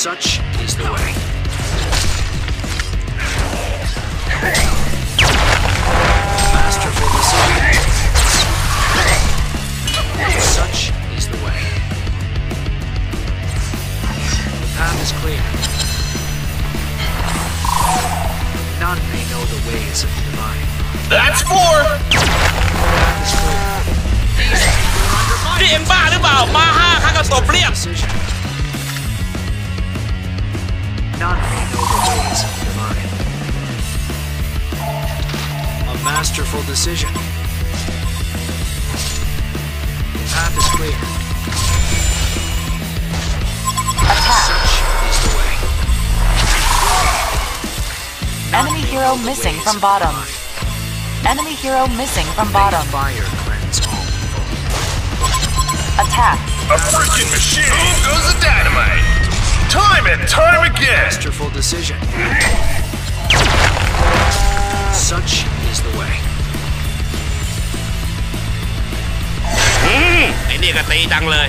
Such is the way. Masterful decision. Such is the way. The path is clear. None may know the ways of the divine. That's four The path is clear. These people are under my นี่เอ็งบ้าหรือเปล่า มาห้าข้าก็ตบเรียบ decision. None may know the ways of the divine. A masterful decision. The path is clear. Such is the way. Enemy hero missing from bottom. Enemy hero missing from bottom. Fire cleanse all. Attack. A freaking machine! Boom goes the dynamite! Time and time again! Masterful decision. Such is the way. ไอ้นี่ก็ตีจังเลย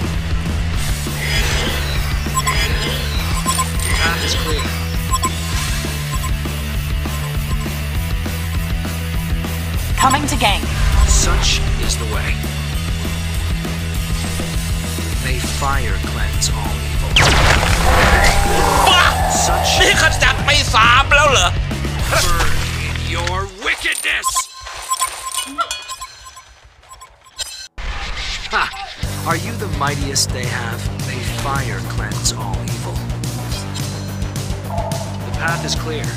Path is clear. Coming to gank. Such is the way. May fire cleanse all evil. บ้า Such นี่ขจัดไปสามแล้วเหรอ burn in your wickedness. Ha! Are you the mightiest they have? May fire cleanse all evil. The path is clear.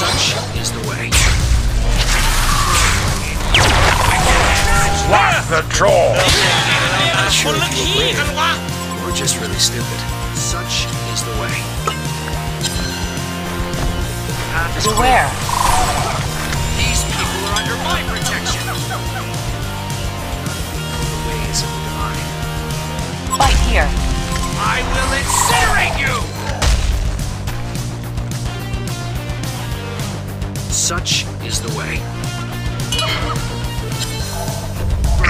Such is the way. Slap the troll! We're just really stupid. Such is the way. Beware. These people are under my protection. The ways of the divine. Right here. I will incinerate you! Such is the way.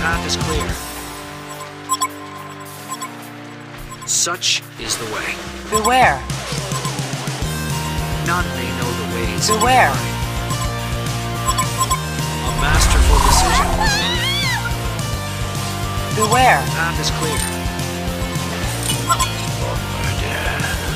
Path is clear. Such is the way. Beware. None may know the ways. Beware. A masterful decision. Beware. Path is clear.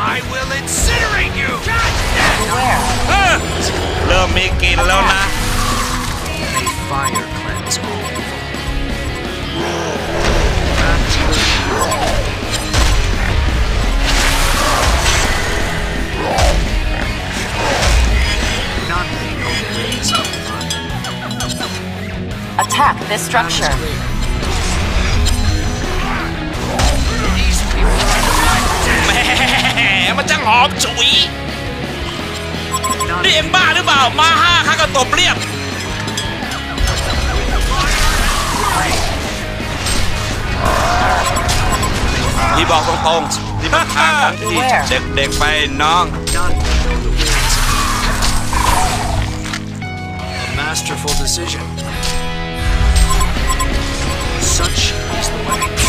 I will incinerate you! God damn! Little Mickey Lona. May fire cleanse all. Attack this structure. มมันจะหอมฉุย None นี่เอ็งบ้าหรือเปล่า มาห้าข้าก็ตบเรียบ พี่บอกตรงๆนี่มันทางของพี่ Beware. เด็กๆไปน้อง None may know the ways of A masterful decision. Such is the way.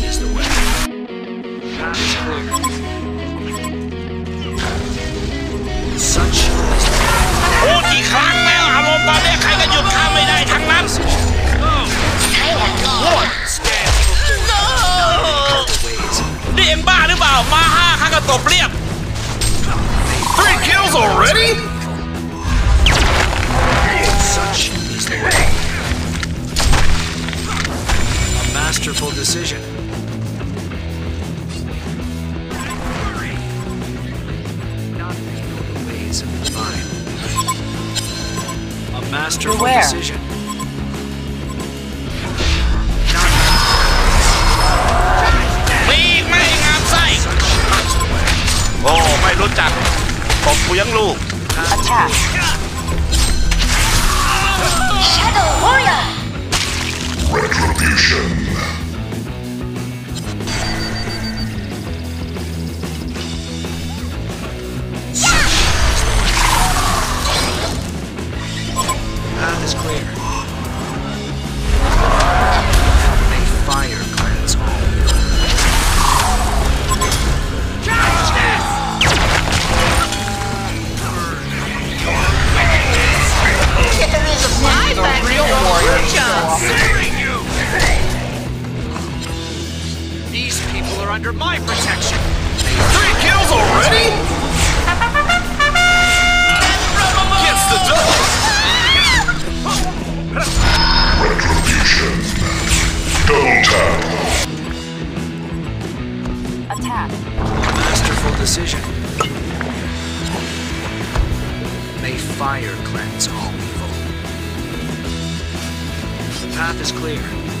ตบเรียบ Three kills already? Such is the way. A masterful decision. Not the ways of the mind. A masterful Beware. decision. ไม่รู้จักตบกูยังลูก Attack. Shadow Warrior Path people are under my protection. Three kills already? Gets the double. Retribution. Double tap. Attack. Masterful decision. May fire cleanse all evil. The path is clear.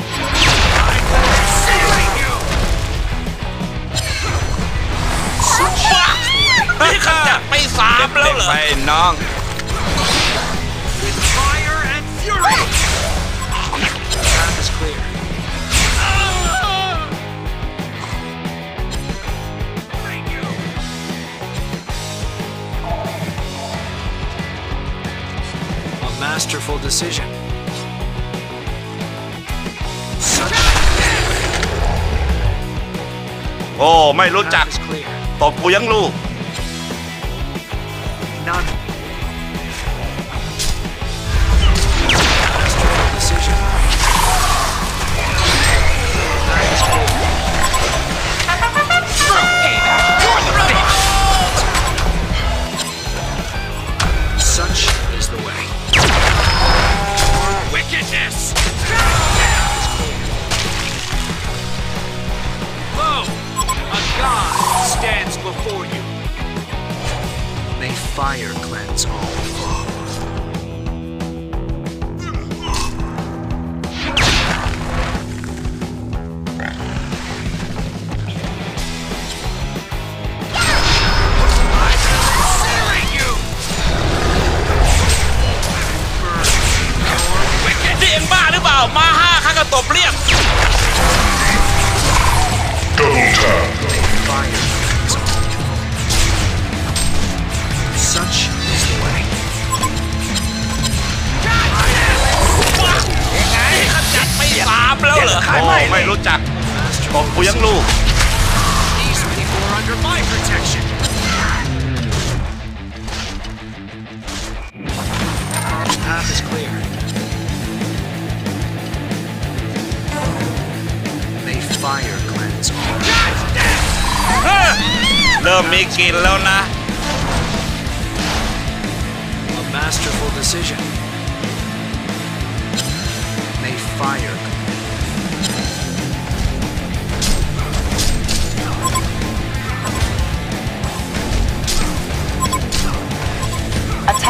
ดไปสามแล้วเหรอ ไปน้อง With fire and fury. Path is clear. Bring you. A masterful decision. Such โอ้ไม่รู้จัก path is clear. ตบกูยังลูก โอ้ไม่รู้จักตบกูยังลูก These people are under my protection. Path is clear. May fire cleanse all. เริ่มมีกลิ่นแล้วนะ A masterful decision. They fire.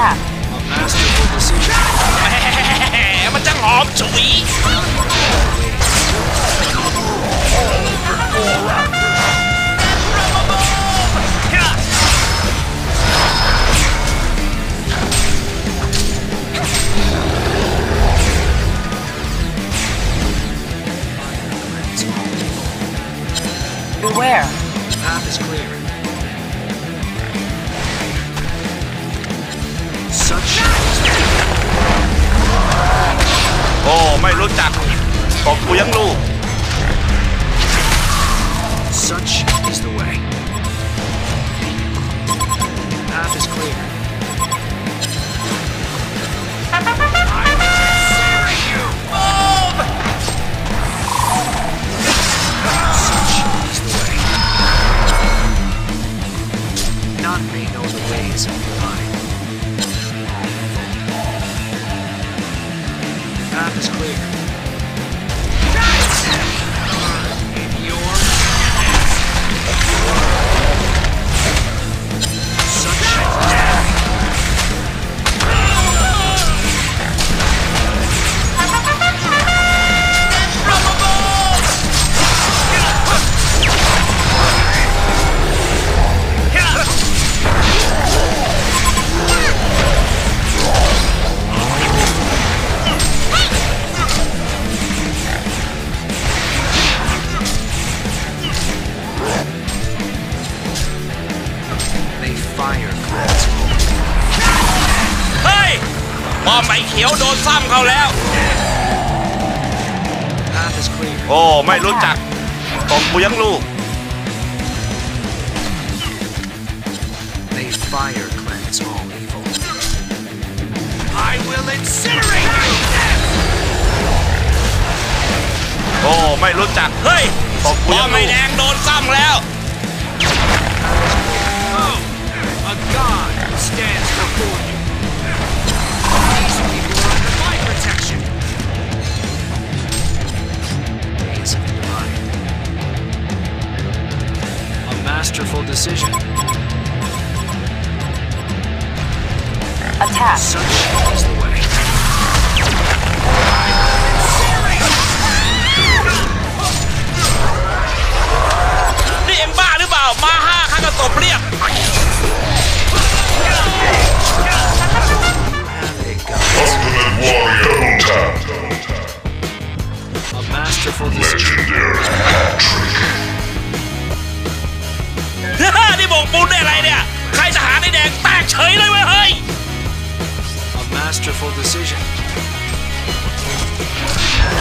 ่ะแหมมันจะหอมสุย ซ้ำเขาแล้ว Path is clear. โอ้ ไม่รู้จักตบกูยังลูก They fire cleanse all evil. I will incinerate you! โอ้ ไม่รู้จัก เฮ้ยตบกูบยัองมลูกไอแดงโดนซ้ำแล้ว Oh, a god stands before you. masterful decision. Attack. Such is the way. A masterful decision. Legendary. Decision.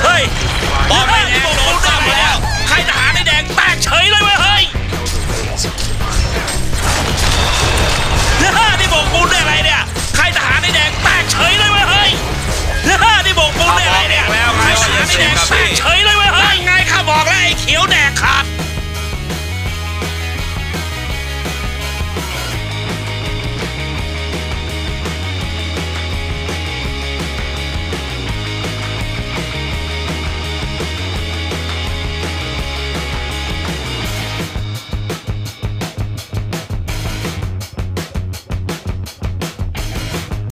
เฮ้ยบอมไอแดงโดนซ้ำแล้วใครทหารไอแดงแตกเฉยเลยเว้ยเฮ้ยนี่โบกปูนได้อะไรเนี่ยใครทหารไอแดงแตกเฉยเลยเว้ยเฮ้ยนี่โบกปูนได้อะไรเนี่ยแล้วไงใครทหารไอแดงแตก